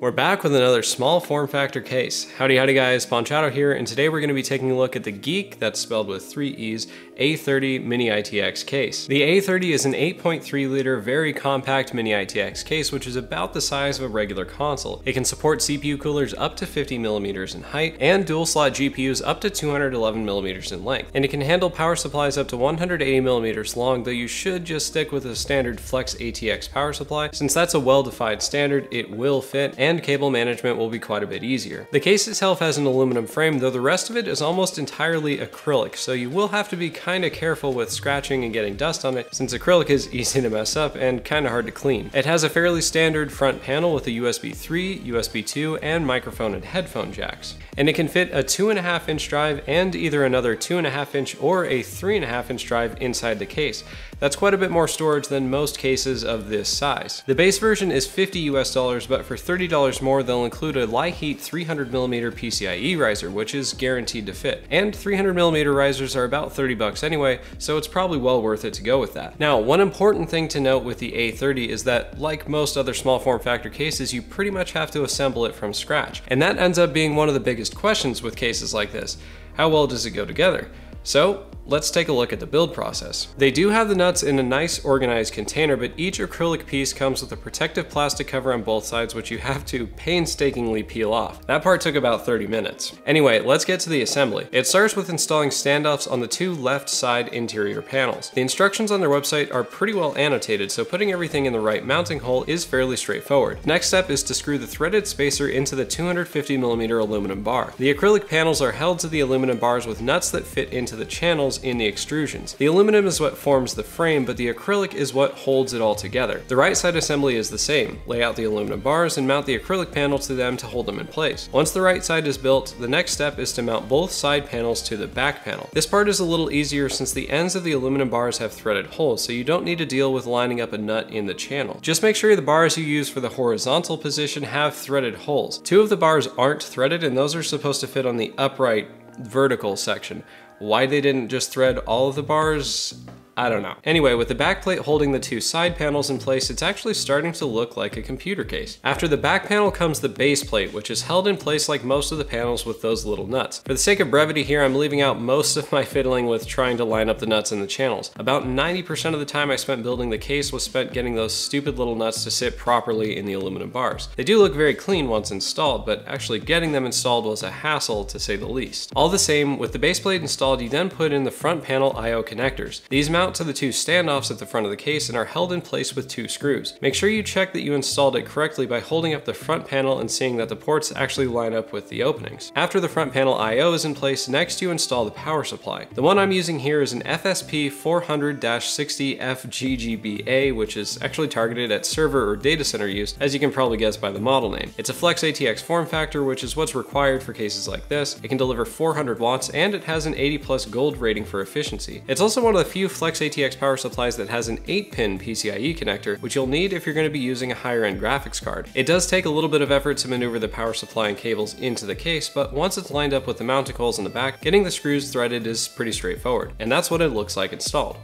We're back with another small form factor case. Howdy howdy guys, Ponchato here, and today we're going to be taking a look at the Geeek, that's spelled with three E's, A30 Mini ITX case. The A30 is an 8.3 liter, very compact Mini ITX case, which is about the size of a regular console. It can support CPU coolers up to 50 millimeters in height, and dual slot GPUs up to 211 millimeters in length. And it can handle power supplies up to 180 millimeters long, though you should just stick with a standard Flex ATX power supply. Since that's a well-defined standard, it will fit, and cable management will be quite a bit easier. The case itself has an aluminum frame, though the rest of it is almost entirely acrylic, so you will have to be kinda careful with scratching and getting dust on it, since acrylic is easy to mess up and kinda hard to clean. It has a fairly standard front panel with a USB 3, USB 2, and microphone and headphone jacks. And it can fit a 2.5 inch drive and either another 2.5 inch or a 3.5 inch drive inside the case. That's quite a bit more storage than most cases of this size. The base version is 50 US dollars, but for $30 more, they'll include a Li-Heat 300mm PCIe riser, which is guaranteed to fit. And 300mm risers are about 30 bucks anyway, so it's probably well worth it to go with that. Now, one important thing to note with the A30 is that, like most other small form factor cases, you pretty much have to assemble it from scratch. And that ends up being one of the biggest questions with cases like this. How well does it go together? So let's take a look at the build process. They do have the nuts in a nice organized container, but each acrylic piece comes with a protective plastic cover on both sides, which you have to painstakingly peel off. That part took about 30 minutes. Anyway, let's get to the assembly. It starts with installing standoffs on the two left side interior panels. The instructions on their website are pretty well annotated, so putting everything in the right mounting hole is fairly straightforward. Next step is to screw the threaded spacer into the 250mm aluminum bar. The acrylic panels are held to the aluminum bars with nuts that fit into the channels in the extrusions. The aluminum is what forms the frame, but the acrylic is what holds it all together. The right side assembly is the same. Lay out the aluminum bars and mount the acrylic panel to them to hold them in place. Once the right side is built, the next step is to mount both side panels to the back panel. This part is a little easier since the ends of the aluminum bars have threaded holes, so you don't need to deal with lining up a nut in the channel. Just make sure the bars you use for the horizontal position have threaded holes. Two of the bars aren't threaded and those are supposed to fit on the upright vertical section. Why they didn't just thread all of the bars, I don't know. Anyway, with the backplate holding the two side panels in place, it's actually starting to look like a computer case. After the back panel comes the base plate, which is held in place like most of the panels with those little nuts. For the sake of brevity here, I'm leaving out most of my fiddling with trying to line up the nuts in the channels. About 90% of the time I spent building the case was spent getting those stupid little nuts to sit properly in the aluminum bars. They do look very clean once installed, but actually getting them installed was a hassle to say the least. All the same, with the base plate installed, you then put in the front panel I.O. connectors. These mount to the two standoffs at the front of the case and are held in place with two screws. Make sure you check that you installed it correctly by holding up the front panel and seeing that the ports actually line up with the openings. After the front panel I.O. is in place, next you install the power supply. The one I'm using here is an FSP 400-60FGGBA, which is actually targeted at server or data center use, as you can probably guess by the model name. It's a Flex ATX form factor, which is what's required for cases like this. It can deliver 400 watts and it has an 80 plus gold rating for efficiency. It's also one of the few Flex ATX power supplies that has an 8-pin PCIe connector, which you'll need if you're going to be using a higher end graphics card. It does take a little bit of effort to maneuver the power supply and cables into the case, but once it's lined up with the mounting holes in the back, getting the screws threaded is pretty straightforward. And that's what it looks like installed.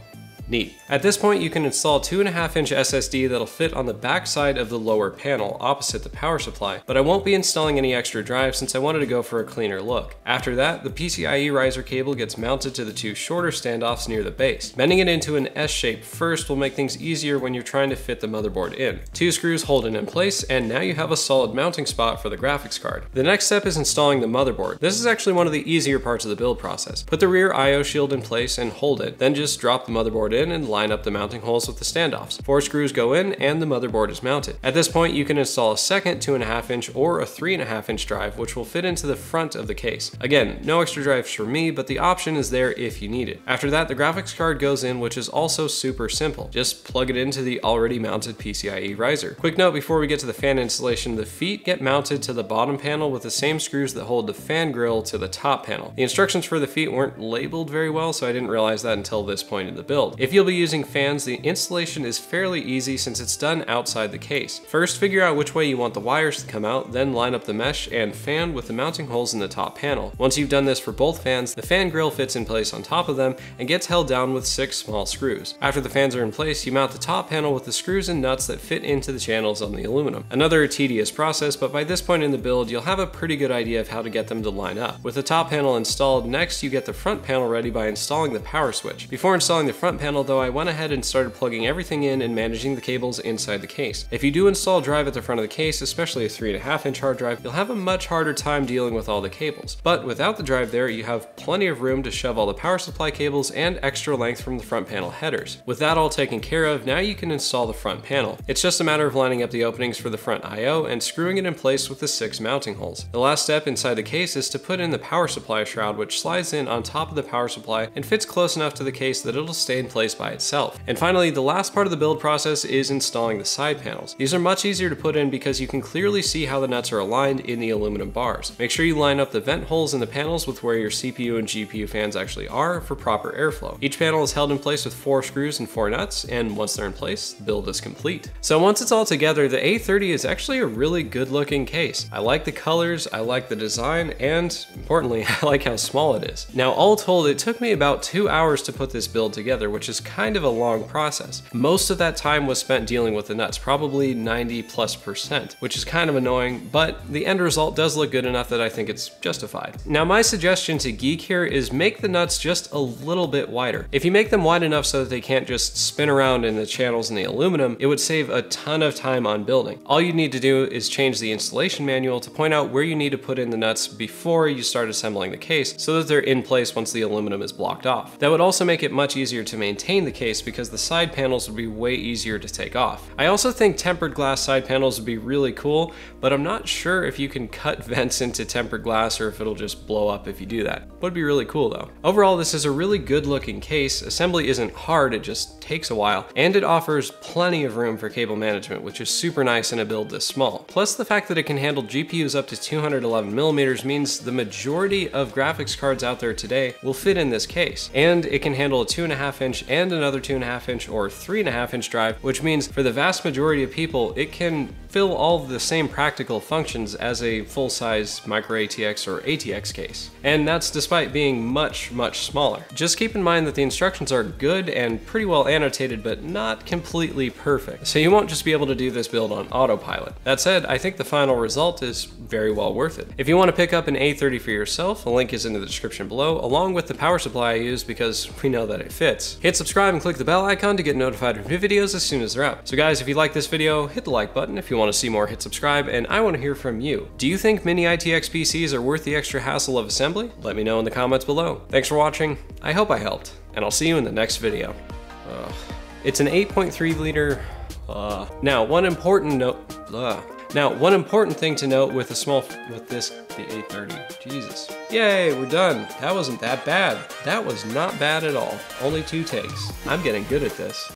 Neat. At this point, you can install 2.5 inch SSD that'll fit on the back side of the lower panel opposite the power supply, but I won't be installing any extra drives since I wanted to go for a cleaner look. After that, the PCIe riser cable gets mounted to the two shorter standoffs near the base. Bending it into an S shape first will make things easier when you're trying to fit the motherboard in. Two screws hold it in place, and now you have a solid mounting spot for the graphics card. The next step is installing the motherboard. This is actually one of the easier parts of the build process. Put the rear IO shield in place and hold it, then just drop the motherboard in and line up the mounting holes with the standoffs. Four screws go in and the motherboard is mounted. At this point, you can install a second 2.5 inch or a 3.5 inch drive, which will fit into the front of the case. Again, no extra drives for me, but the option is there if you need it. After that, the graphics card goes in, which is also super simple. Just plug it into the already mounted PCIe riser. Quick note before we get to the fan installation, the feet get mounted to the bottom panel with the same screws that hold the fan grill to the top panel. The instructions for the feet weren't labeled very well, so I didn't realize that until this point in the build. If you'll be using fans, the installation is fairly easy since it's done outside the case. First, figure out which way you want the wires to come out, then line up the mesh and fan with the mounting holes in the top panel. Once you've done this for both fans, the fan grill fits in place on top of them and gets held down with six small screws. After the fans are in place, you mount the top panel with the screws and nuts that fit into the channels on the aluminum. Another tedious process, but by this point in the build, you'll have a pretty good idea of how to get them to line up. With the top panel installed, next you get the front panel ready by installing the power switch. Before installing the front panel though, I went ahead and started plugging everything in and managing the cables inside the case. If you do install drive at the front of the case, especially a 3.5 inch hard drive, you'll have a much harder time dealing with all the cables. But without the drive there, you have plenty of room to shove all the power supply cables and extra length from the front panel headers. With that all taken care of, now you can install the front panel. It's just a matter of lining up the openings for the front I.O. and screwing it in place with the six mounting holes. The last step inside the case is to put in the power supply shroud which slides in on top of the power supply and fits close enough to the case that it'll stay in place by itself. And finally, the last part of the build process is installing the side panels. These are much easier to put in because you can clearly see how the nuts are aligned in the aluminum bars. Make sure you line up the vent holes in the panels with where your CPU and GPU fans actually are for proper airflow. Each panel is held in place with four screws and four nuts, and once they're in place, the build is complete. So once it's all together, the A30 is actually a really good looking case. I like the colors, I like the design, and importantly, I like how small it is. Now all told, it took me about two hours to put this build together, which is kind of a long process. Most of that time was spent dealing with the nuts, probably 90 plus percent, which is kind of annoying, but the end result does look good enough that I think it's justified. Now my suggestion to Geeek here is make the nuts just a little bit wider. If you make them wide enough so that they can't just spin around in the channels in the aluminum, it would save a ton of time on building. All you need to do is change the installation manual to point out where you need to put in the nuts before you start assembling the case so that they're in place once the aluminum is blocked off. That would also make it much easier to maintain the case because the side panels would be way easier to take off. I also think tempered glass side panels would be really cool, but I'm not sure if you can cut vents into tempered glass or if it'll just blow up if you do that. Would be really cool though. Overall, this is a really good looking case. Assembly isn't hard, it just takes a while, and it offers plenty of room for cable management, which is super nice in a build this small. Plus the fact that it can handle GPUs up to 211 millimeters means the majority of graphics cards out there today will fit in this case. And it can handle a 2.5 inch and another 2.5 inch or 3.5 inch drive, which means for the vast majority of people, it can fill all the same practical functions as a full-size micro ATX or ATX case. And that's despite being much, much smaller. Just keep in mind that the instructions are good and pretty well annotated, but not completely perfect. So you won't just be able to do this build on autopilot. That said, I think the final result is very well worth it. If you want to pick up an A30 for yourself, a link is in the description below, along with the power supply I use because we know that it fits. Hit subscribe and click the bell icon to get notified of new videos as soon as they're out. So guys, if you like this video, hit the like button. If you want to see more, hit subscribe, and I want to hear from you. Do you think mini ITX PCs are worth the extra hassle of assembly? Let me know in the comments below. Thanks for watching, I hope I helped, and I'll see you in the next video. Ugh. It's an 8.3 liter, uh. Now, one important note. Now, one important thing to note with a small, with this, the A30, Jesus. Yay, we're done. That wasn't that bad. That was not bad at all. Only two takes. I'm getting good at this.